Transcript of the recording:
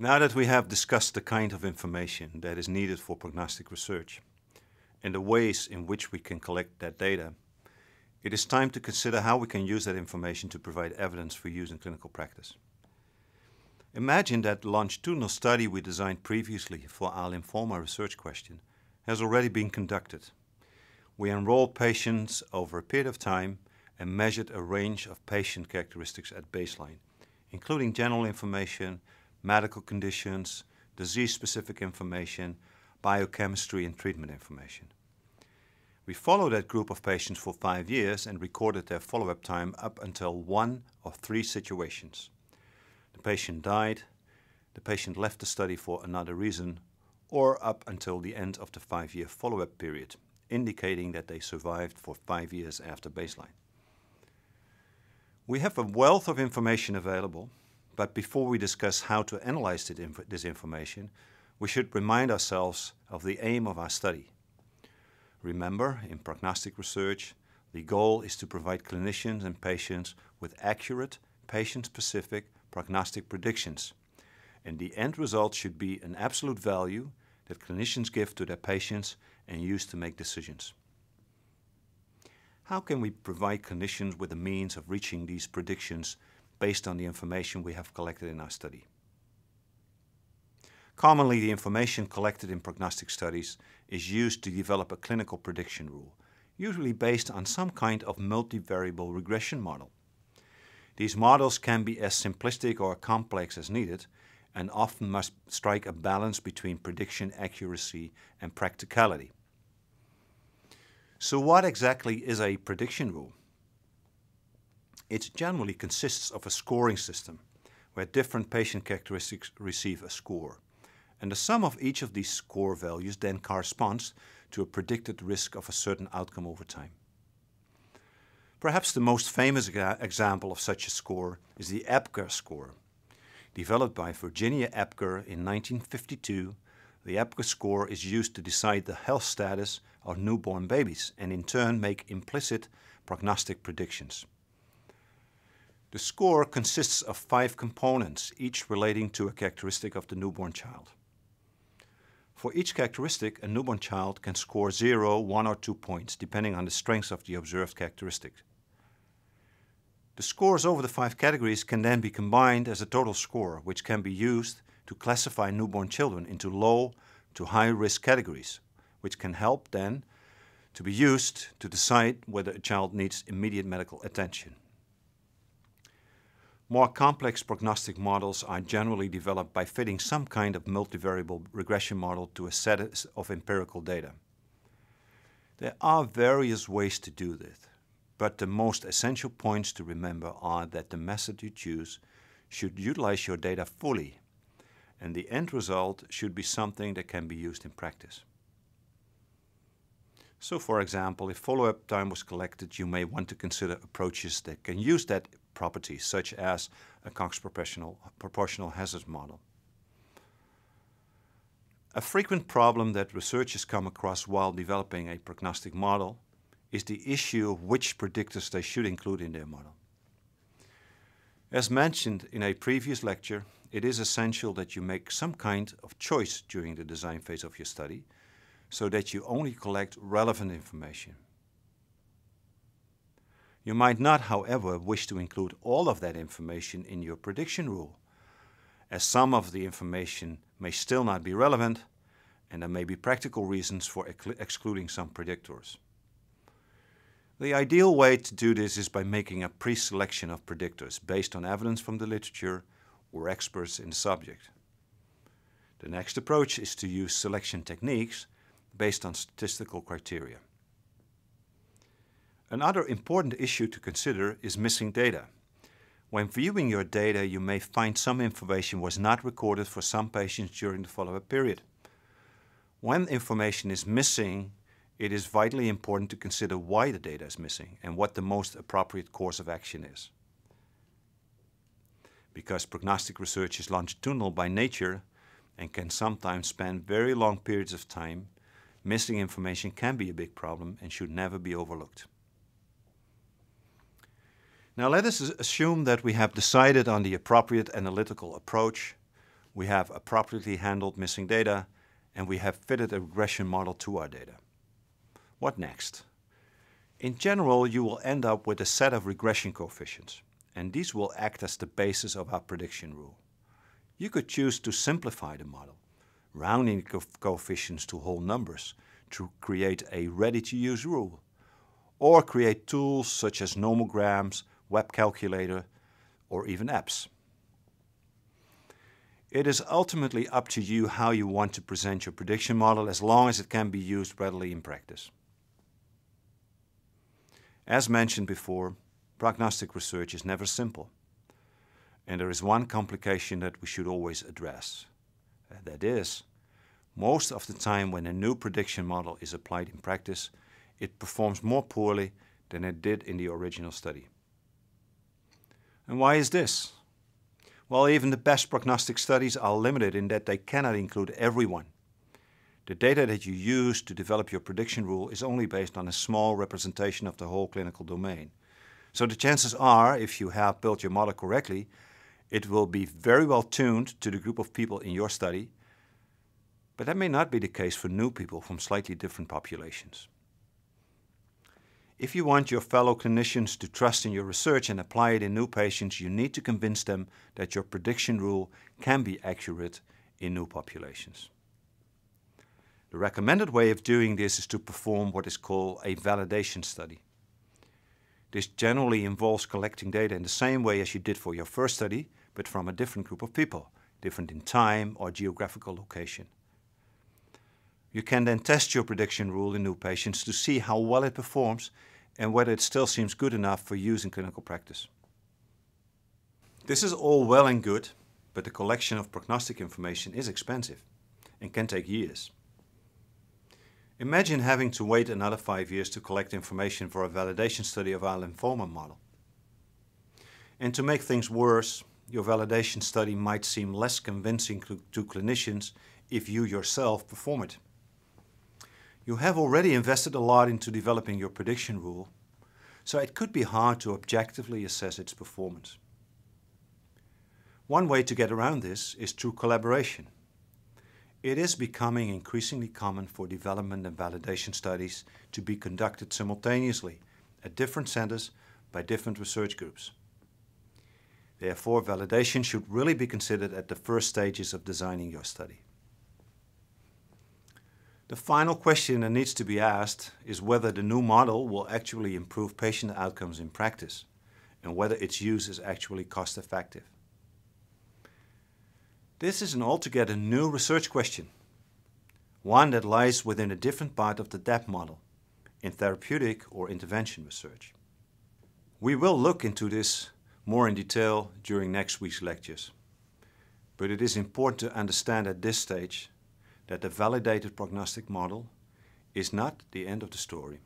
Now that we have discussed the kind of information that is needed for prognostic research and the ways in which we can collect that data, it is time to consider how we can use that information to provide evidence for use in clinical practice. Imagine that longitudinal study we designed previously for our lymphoma research question has already been conducted. We enrolled patients over a period of time and measured a range of patient characteristics at baseline, including general information, medical conditions, disease-specific information, biochemistry, and treatment information. We followed that group of patients for five years and recorded their follow-up time up until one of three situations. The patient died, the patient left the study for another reason, or up until the end of the five-year follow-up period, indicating that they survived for five years after baseline. We have a wealth of information available, but before we discuss how to analyze this information, we should remind ourselves of the aim of our study. Remember, in prognostic research, the goal is to provide clinicians and patients with accurate, patient-specific prognostic predictions, and the end result should be an absolute value that clinicians give to their patients and use to make decisions. How can we provide clinicians with the means of reaching these predictions based on the information we have collected in our study. Commonly, the information collected in prognostic studies is used to develop a clinical prediction rule, usually based on some kind of multivariable regression model. These models can be as simplistic or complex as needed and often must strike a balance between prediction accuracy and practicality. So what exactly is a prediction rule? It generally consists of a scoring system where different patient characteristics receive a score. And the sum of each of these score values then corresponds to a predicted risk of a certain outcome over time. Perhaps the most famous example of such a score is the Apgar score. Developed by Virginia Apgar in 1952, the Apgar score is used to decide the health status of newborn babies and in turn make implicit prognostic predictions. The score consists of five components, each relating to a characteristic of the newborn child. For each characteristic, a newborn child can score 0, 1 or 2 points, depending on the strength of the observed characteristic. The scores over the five categories can then be combined as a total score, which can be used to classify newborn children into low to high risk categories, which can help then to be used to decide whether a child needs immediate medical attention. More complex prognostic models are generally developed by fitting some kind of multivariable regression model to a set of empirical data. There are various ways to do this, but the most essential points to remember are that the method you choose should utilize your data fully, and the end result should be something that can be used in practice. So for example, if follow-up time was collected, you may want to consider approaches that can use that properties, such as a Cox proportional, proportional hazard model. A frequent problem that researchers come across while developing a prognostic model is the issue of which predictors they should include in their model. As mentioned in a previous lecture, it is essential that you make some kind of choice during the design phase of your study so that you only collect relevant information. You might not, however, wish to include all of that information in your prediction rule, as some of the information may still not be relevant and there may be practical reasons for excluding some predictors. The ideal way to do this is by making a pre-selection of predictors based on evidence from the literature or experts in the subject. The next approach is to use selection techniques based on statistical criteria. Another important issue to consider is missing data. When viewing your data, you may find some information was not recorded for some patients during the follow-up period. When information is missing, it is vitally important to consider why the data is missing and what the most appropriate course of action is. Because prognostic research is longitudinal by nature and can sometimes span very long periods of time, missing information can be a big problem and should never be overlooked. Now let us assume that we have decided on the appropriate analytical approach. we have appropriately handled missing data, and we have fitted a regression model to our data. What next? In general, you will end up with a set of regression coefficients, and these will act as the basis of our prediction rule. You could choose to simplify the model, rounding co coefficients to whole numbers to create a ready-to-use rule, or create tools such as nomograms, web calculator, or even apps. It is ultimately up to you how you want to present your prediction model as long as it can be used readily in practice. As mentioned before, prognostic research is never simple. And there is one complication that we should always address. That is, most of the time when a new prediction model is applied in practice, it performs more poorly than it did in the original study. And why is this? Well, even the best prognostic studies are limited in that they cannot include everyone. The data that you use to develop your prediction rule is only based on a small representation of the whole clinical domain. So the chances are, if you have built your model correctly, it will be very well tuned to the group of people in your study, but that may not be the case for new people from slightly different populations. If you want your fellow clinicians to trust in your research and apply it in new patients, you need to convince them that your prediction rule can be accurate in new populations. The recommended way of doing this is to perform what is called a validation study. This generally involves collecting data in the same way as you did for your first study, but from a different group of people, different in time or geographical location. You can then test your prediction rule in new patients to see how well it performs and whether it still seems good enough for use in clinical practice. This is all well and good, but the collection of prognostic information is expensive and can take years. Imagine having to wait another five years to collect information for a validation study of our lymphoma model. And to make things worse, your validation study might seem less convincing to clinicians if you yourself perform it. You have already invested a lot into developing your prediction rule, so it could be hard to objectively assess its performance. One way to get around this is through collaboration. It is becoming increasingly common for development and validation studies to be conducted simultaneously at different centers by different research groups. Therefore, validation should really be considered at the first stages of designing your study. The final question that needs to be asked is whether the new model will actually improve patient outcomes in practice and whether its use is actually cost effective. This is an altogether new research question, one that lies within a different part of the DAP model, in therapeutic or intervention research. We will look into this more in detail during next week's lectures, but it is important to understand at this stage that the validated prognostic model is not the end of the story.